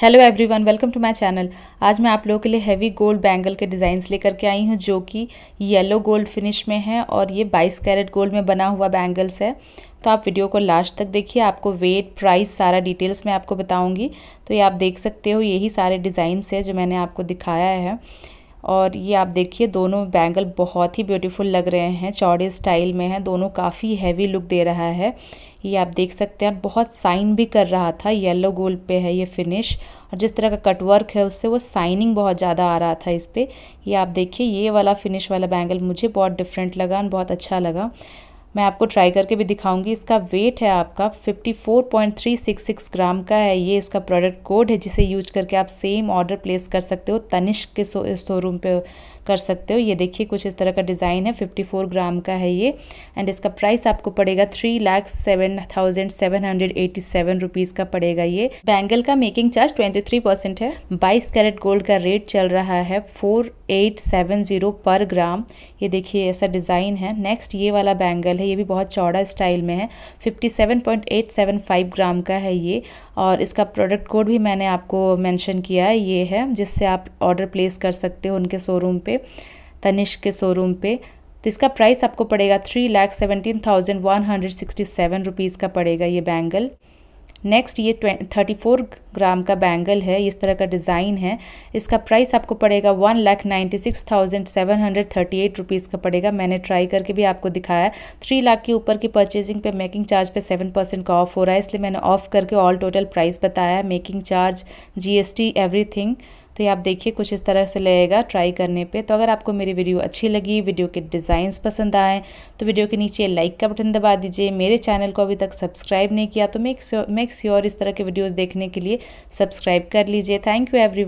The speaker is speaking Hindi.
Hello everyone welcome to my channel आज मैं आप लोगों के लिए हैवी गोल्ड बैंगल के डिज़ाइंस लेकर के आई हूँ, जो कि येलो गोल्ड फिनिश में है और ये 22 कैरेट गोल्ड में बना हुआ बैंगल्स है। तो आप वीडियो को लास्ट तक देखिए, आपको वेट प्राइस सारा डिटेल्स मैं आपको बताऊँगी। तो ये आप देख सकते हो, यही सारे डिज़ाइंस है जो मैंने आपको दिखाया है। और ये आप देखिए, दोनों बैंगल बहुत ही ब्यूटीफुल लग रहे हैं। चौड़े स्टाइल में हैं, दोनों काफ़ी हैवी लुक दे रहा है। ये आप देख सकते हैं बहुत साइन भी कर रहा था येलो गोल्ड पे है ये फिनिश और जिस तरह का कटवर्क है उससे वो साइनिंग बहुत ज़्यादा आ रहा था इस पर ये आप देखिए, ये वाला फिनिश वाला बैंगल मुझे बहुत डिफरेंट लगा और बहुत अच्छा लगा। मैं आपको ट्राई करके भी दिखाऊँगी। इसका वेट है आपका 54.366 ग्राम का है। ये इसका प्रोडक्ट कोड है जिसे यूज़ करके आप सेम ऑर्डर प्लेस कर सकते हो, तनिष्क के शोरूम पे कर सकते हो। ये देखिए, कुछ इस तरह का डिज़ाइन है 54 ग्राम का है ये। एंड इसका प्राइस आपको पड़ेगा three lakh seven thousand seven hundred eighty seven rupees का पड़ेगा ये। बैंगल का मेकिंग चार्ज 23 परसेंट है। 22 कैरेट गोल्ड का रेट चल रहा है फोर एट सेवन ज़ीरो पर ग्राम ये देखिए, ऐसा डिज़ाइन है। नेक्स्ट ये वाला बैंगल है, ये भी बहुत चौड़ा स्टाइल में है। Fifty seven point eight seven five gram का है ये और इसका प्रोडक्ट कोड भी मैंने आपको मेंशन किया है, ये है, जिससे आप ऑर्डर प्लेस कर सकते हो उनके शोरूम पे, तनिष्क के शोरूम पे। तो इसका प्राइस आपको पड़ेगा three lakh seventeen thousand one hundred sixty seven rupees का पड़ेगा ये बैंगल नेक्स्ट ये थर्टी फोर ग्राम का बैंगल है, इस तरह का डिज़ाइन है। इसका प्राइस आपको पड़ेगा one lakh ninety six thousand seven hundred thirty eight rupees का पड़ेगा। मैंने ट्राई करके भी आपको दिखाया थ्री लाख के ऊपर की परचेजिंग पे मेकिंग चार्ज पे सेवन परसेंट का ऑफ़ हो रहा है, इसलिए मैंने ऑफ़ करके ऑल टोटल प्राइस बताया making charge G S T everything तो ये आप देखिए कुछ इस तरह से लगेगा ट्राई करने पे। तो अगर आपको मेरी वीडियो अच्छी लगी, वीडियो के डिज़ाइंस पसंद आए तो वीडियो के नीचे लाइक का बटन दबा दीजिए। मेरे चैनल को अभी तक सब्सक्राइब नहीं किया तो मेक मेक श्योर इस तरह के वीडियोज़ देखने के लिए सब्सक्राइब कर लीजिए। Thank you every